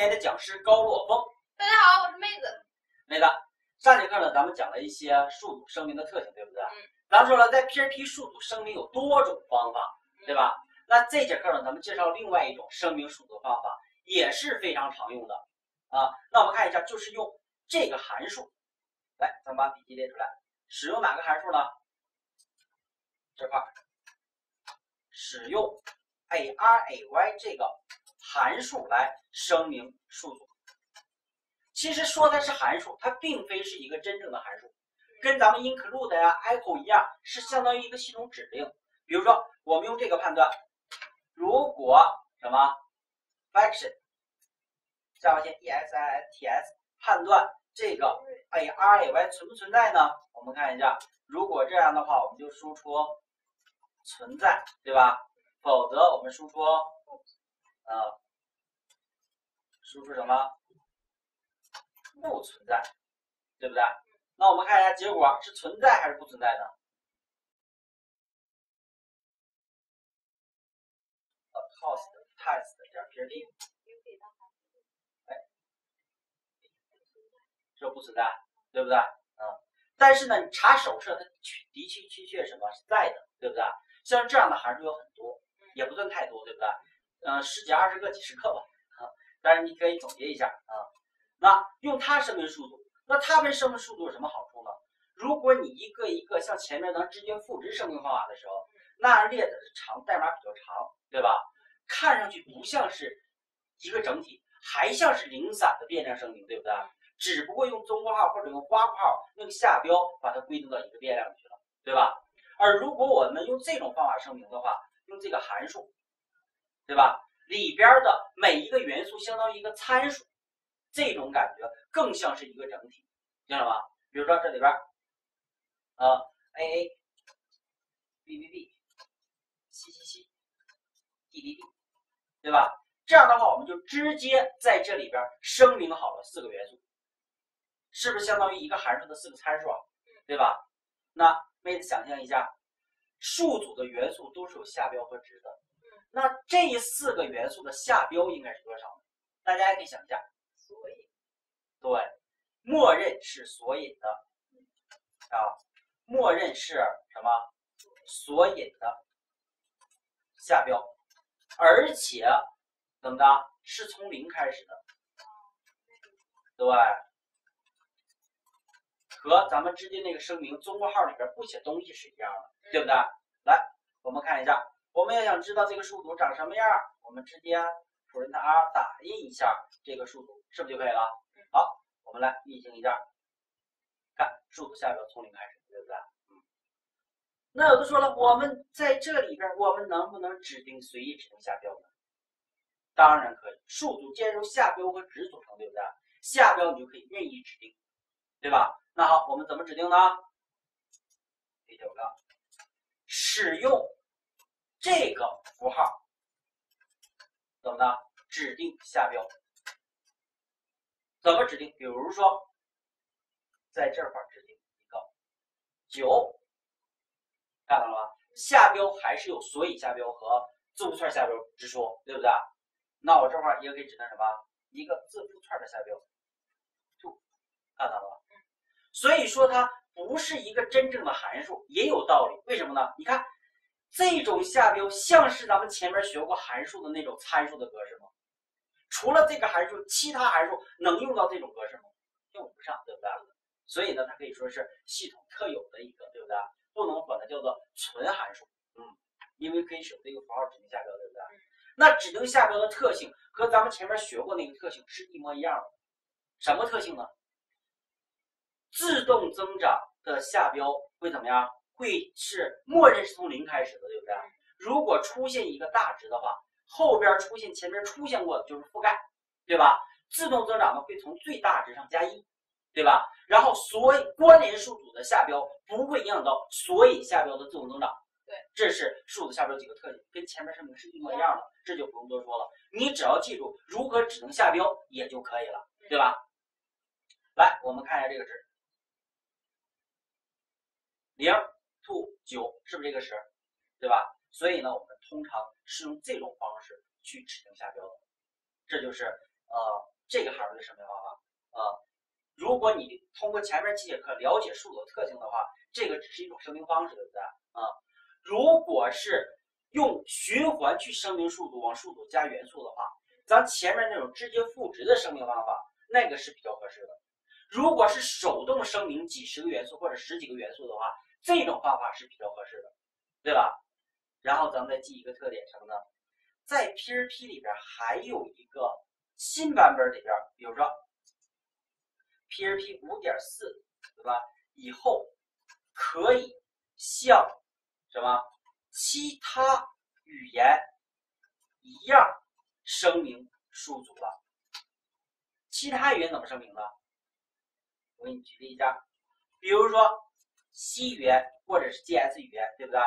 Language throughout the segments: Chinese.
我是熊联的讲师高若峰。大家好，我是妹子。妹子，上节课呢，咱们讲了一些数组声明的特性，对不对？嗯。咱们说了，在 PHP 数组声明有多种方法，对吧？那这节课呢，咱们介绍另外一种声明数组方法，也是非常常用的啊。那我们看一下，就是用这个函数，来，咱们把笔记列出来，使用哪个函数呢？这块使用 array 这个函数来声明数组。其实说它是函数，它并非是一个真正的函数，跟咱们 include 呀、echo 一样，是相当于一个系统指令。比如说，我们用这个判断。如果什么 function 下划线 e x i s t s 判断这个 a r a y 存不存在呢？我们看一下，如果这样的话，我们就输出存在，对吧？否则我们输出呃输出什么不存在，对不对？那我们看一下结果是存在还是不存在呢？cost test 点 php，哎，这不存在，对不对？嗯，但是呢，你查手册，它的确确确什么是在的，对不对？像这样的函数有很多，也不算太多，对不对？嗯，十几二十个、几十个吧。啊，但是你可以总结一下啊。那用它声明数组，那它们声明数组有什么好处呢？如果你一个一个像前面咱直接复制声明方法的时候，那列的长，代码比较长，对吧？看上去不像是一个整体，还像是零散的变量声明，对不对？只不过用中括号或者用花括号那个下标把它归纳到一个变量里去了，对吧？而如果我们用这种方法声明的话，用这个函数，对吧？里边的每一个元素相当于一个参数，这种感觉更像是一个整体，听懂了吗？比如说这里边，啊，a a，b b b，c c c，d d d。对吧？这样的话，我们就直接在这里边声明好了四个元素，是不是相当于一个函数的四个参数啊？对吧？那妹子想象一下，数组的元素都是有下标和值的，那这四个元素的下标应该是多少？大家也可以想一下，索引，对，默认是索引的啊，默认是什么？索引的下标。而且怎么的，是从零开始的，对，和咱们之前那个声明中括号里边不写东西是一样的，对不对？来，我们看一下，我们要想知道这个数组长什么样，我们直接 print r 打印一下这个数组，是不是就可以了？好，我们来运行一下，看数组下标从零开始，对不对？嗯那有的说了，我们在这里边，我们能不能指定随意指定下标呢？当然可以，数组既然由下标和值组成，对不对？下标你就可以任意指定，对吧？那好，我们怎么指定呢？第九个，使用这个符号，怎么的？指定下标，怎么指定？比如说，在这块指定一个九。看到了吗？下标还是有索引下标和字符串下标之说，对不对？那我这块也可以指定什么？一个字符串的下标，to，看到了吗？所以说它不是一个真正的函数，也有道理。为什么呢？你看这种下标像是咱们前面学过函数的那种参数的格式吗？除了这个函数，其他函数能用到这种格式吗？用不上，对不对？所以呢，它可以说是系统特有的一个，对不对？不能管它叫做纯函数，嗯，因为可以使用这个符号指定下标，对不对？那指定下标的特性和咱们前面学过那个特性是一模一样的，什么特性呢？自动增长的下标会怎么样？会是默认是从零开始的，对不对？如果出现一个大值的话，后边出现前面出现过的就是覆盖，对吧？自动增长呢会从最大值上加一，对吧？然后所以关联数组的下标不会影响到所以下标的自动增长。对，这是数组下标几个特点，跟前面声明是一模一样的，这就不用多说了。你只要记住如何只能下标也就可以了，对吧？来，我们看一下这个值，零、to 九，是不是这个值？对吧？所以呢，我们通常是用这种方式去指定下标的，这就是呃这个函数的声明方法。呃，如果你通过前面几节课了解数组特性的话，这个只是一种声明方式，对不对？啊，如果是用循环去声明数组，往数组加元素的话，咱前面那种直接赋值的声明方法，那个是比较合适的。如果是手动声明几十个元素或者十几个元素的话，这种方法是比较合适的，对吧？然后咱们再记一个特点什么呢？在 PRP 里边还有一个新版本里边，比如说 PRP 五点四，对吧？以后可以像什么其他语言一样声明数组了。其他语言怎么声明呢？我给你举例一下，比如说 C 语言或者是 GS 语言，对不对？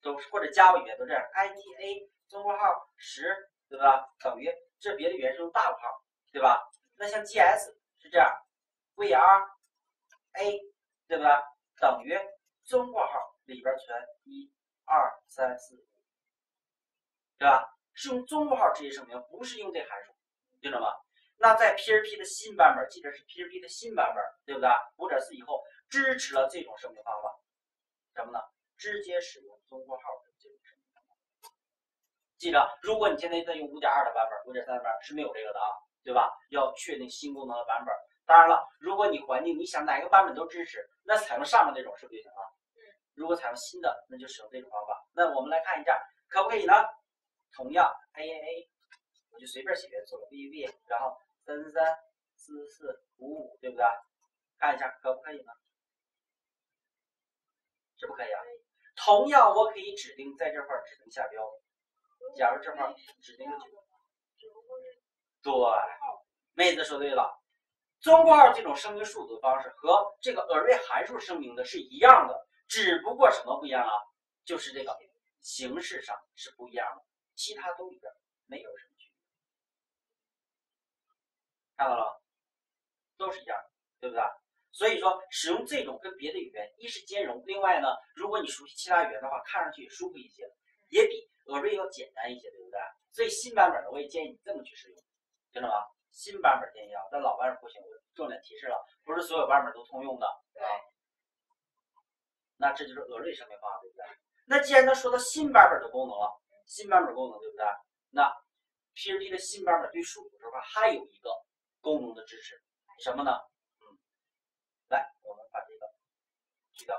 都是或者 Java 语言都这样，ita 中括号十，对吧？等于这别的语言是用大括号，对吧？那像 GS 是这样 V R A，对不对？等于中括号里边存一二三四五，对吧？是用中括号直接声明，不是用这函数，听着吗？那在 PHP 的新版本，记得是 PHP 的新版本，对不对？五点四以后支持了这种声明方法，什么呢？直接使用中括号的这种声明方法。记着，如果你现在在用五点二的版本，五点三的版本是没有这个的啊，对吧？要确定新功能的版本。当然了，如果你环境你想哪个版本都支持，那采用上面这种是不是就行了？嗯。如果采用新的，那就使用这种方法。那我们来看一下，可不可以呢？同样，A A A，我就随便写元素了，V V，然后。三三三四四五五，对不对？看一下可不可以呢？是不可以啊。同样，我可以指定在这块指定下标。假如这块指定个九，对，妹子说对了。中括号这种声明数组的方式和这个 array 函数声明的是一样的，只不过什么不一样啊？就是这个形式上是不一样的，其他都一样，没有什么区别。看到了，都是一样，对不对？所以说，使用这种跟别的语言，一是兼容，另外呢，如果你熟悉其他语言的话，看上去也舒服一些，也比 Array 要简单一些，对不对？所以新版本的我也建议你这么去使用，听着吗？新版本建议啊，但老版本不行。我重点提示了，不是所有版本都通用的啊。那这就是 Array 声明方法，对不对？那既然他说到新版本的功能了，新版本功能对不对？那 PHP 的新版本对数组这块还有一个。功能的支持，什么呢？嗯，来，我们把这个去掉，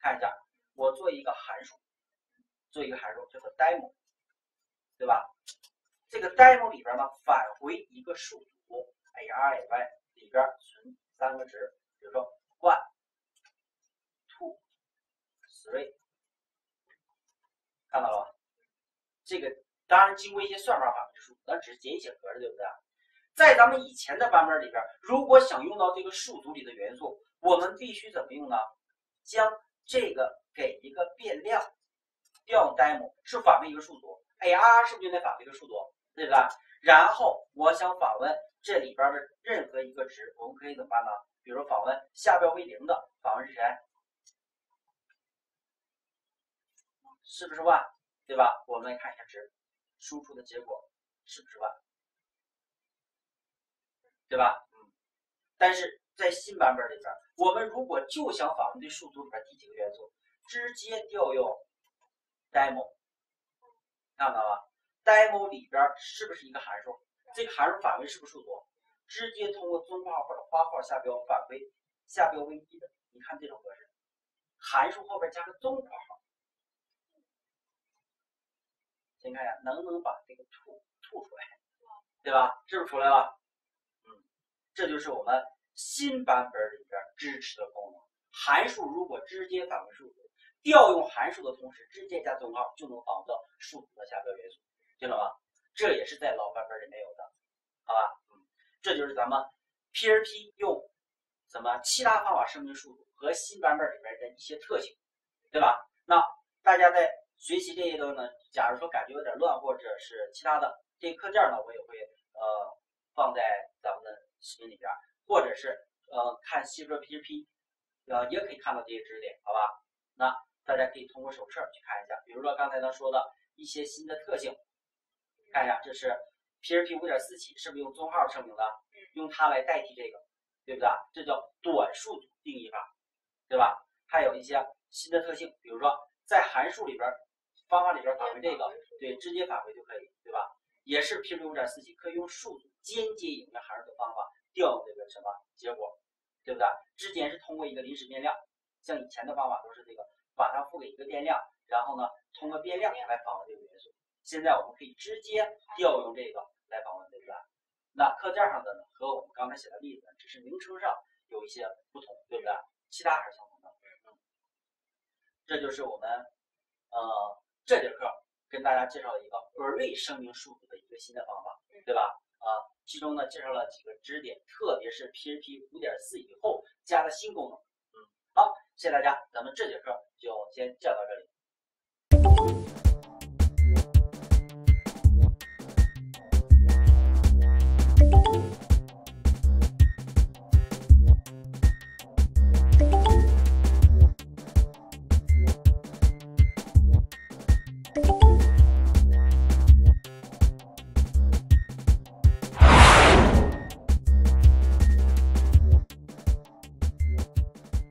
看一下，我做一个函数，做一个函数叫做 demo，对吧？这个 demo 里边呢，返回一个数组，A、R、A、Y 里边存三个值，比如说 one、two、three，看到了吧？这个当然经过一些算法法计数，咱只是简写格的，对不对？在咱们以前的版本里边，如果想用到这个数组里的元素，我们必须怎么用呢？将这个给一个变量，调 demo 是返回一个数组，ar 是不是就得返回一个数组，对吧？然后我想访问这里边的任何一个值，我们可以怎么办呢？比如访问下标为零的，访问是谁？是不是 one？对吧？我们来看一下值，输出的结果是不是 one？对吧？嗯，但是在新版本里边，我们如果就想访问这数组里边第几个元素，直接调用 demo，看到了 demo 里边是不是一个函数？这个函数返回是不是数组？直接通过中括号或者花号下标返回下标为一的，你看这种格式，函数后边加个中括号，先看一下能不能把这个吐吐出来，对吧？是不是出来了？嗯这就是我们新版本里边支持的功能。函数如果直接返回数组，调用函数的同时，直接加中号就能访问到数组的下标元素，听懂吗？这也是在老版本里没有的，好吧？嗯，这就是咱们 PRP 用怎么其他方法声明数组和新版本里边的一些特性，对吧？那大家在学习这一段呢，假如说感觉有点乱或者是其他的，这课件呢我也会呃放在咱们的视频里边，或者是呃看细说 PRP，呃也可以看到这些知识点，好吧？那大家可以通过手册去看一下，比如说刚才咱说的一些新的特性，看一下这是 PRP 五点四起是不是用中号声明的？用它来代替这个，对不对？这叫短数组定义法，对吧？还有一些新的特性，比如说在函数里边方法里边返回这个，对，直接返回就可以，对吧？也是 PRP 五点四起，可以用数组间接引用函数的方法调用这个什么结果，对不对？之前是通过一个临时变量，像以前的方法都是这个。把它赋给一个变量，然后呢，通过变量来访问这个元素。现在我们可以直接调用这个来访问，对不对？那课件上的呢，和我们刚才写的例子只是名称上有一些不同，对不对？其他还是相同的。嗯，这就是我们呃这节课跟大家介绍一个 array 声明数组的一个新的方法，对吧？啊，其中呢介绍了几个知识点，特别是 PHP 五点四以后加的新功能。嗯，好。谢谢大家，咱们这节课就先讲到这里。